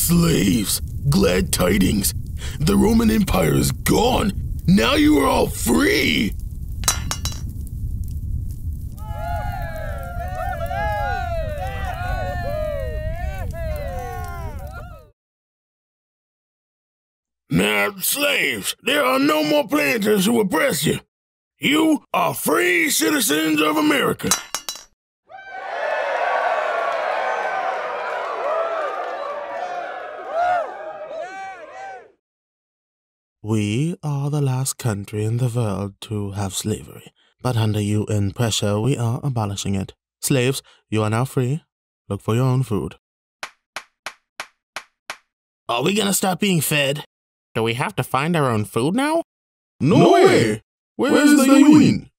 Slaves, glad tidings. The Roman Empire is gone. Now you are all free. Now, slaves, there are no more planters who oppress you. You are free citizens of America. We are the last country in the world to have slavery, but under UN pressure, we are abolishing it. Slaves, you are now free. Look for your own food. Are we gonna stop being fed? Do we have to find our own food now? No, way! Where's, the union?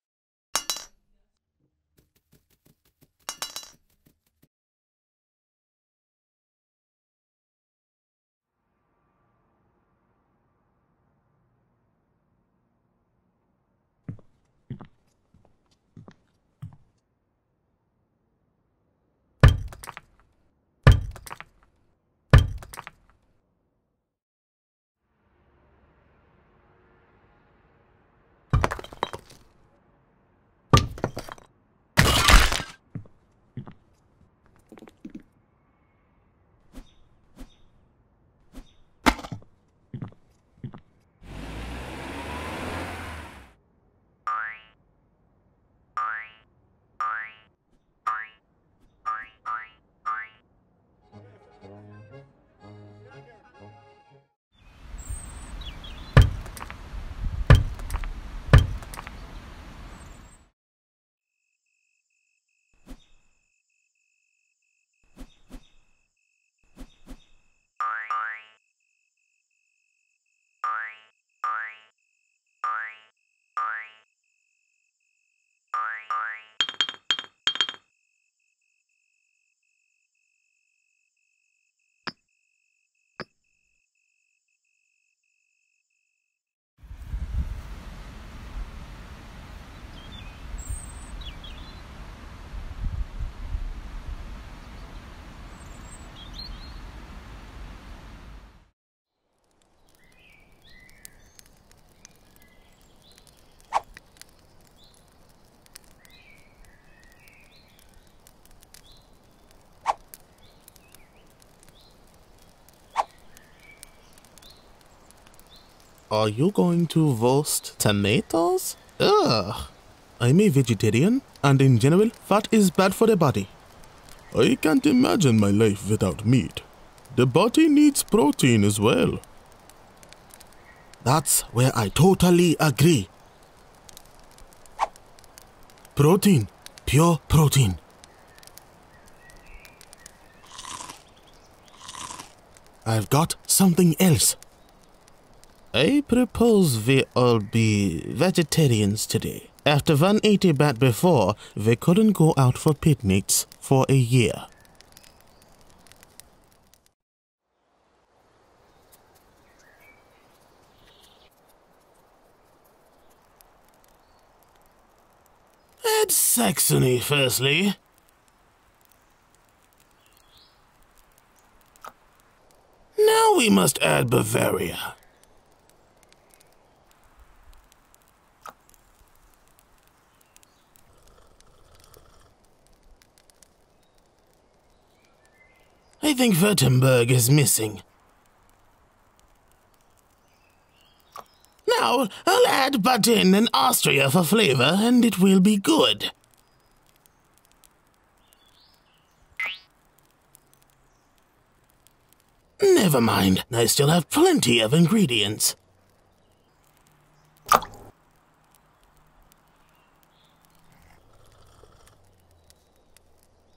Are you going to roast tomatoes? Ugh. I'm a vegetarian, and in general, fat is bad for the body. I can't imagine my life without meat. The body needs protein as well. That's where I totally agree. Protein, pure protein. I've got something else. I propose we all be vegetarians today. After one ate a bat before, we couldn't go out for picnics for a year. Add Saxony, firstly. Now we must add Bavaria. I think Württemberg is missing. Now, I'll add Baden and Austria for flavor, and it will be good. Never mind, I still have plenty of ingredients.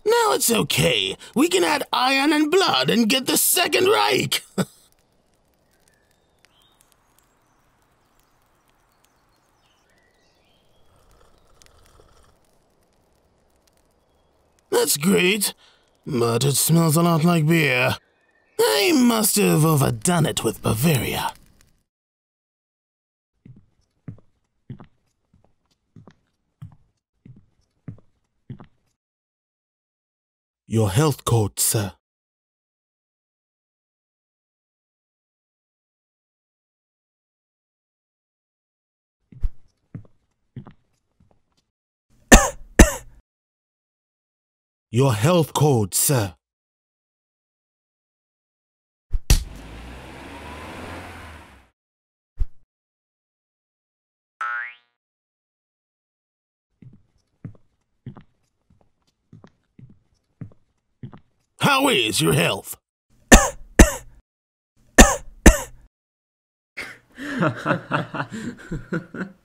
Now it's okay. We can add iron and blood and get the Second Reich. That's great, but it smells a lot like beer. I must have overdone it with Bavaria. Your health code, sir. Your health code, sir. How is your health?